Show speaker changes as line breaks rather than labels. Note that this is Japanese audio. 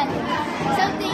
something, Something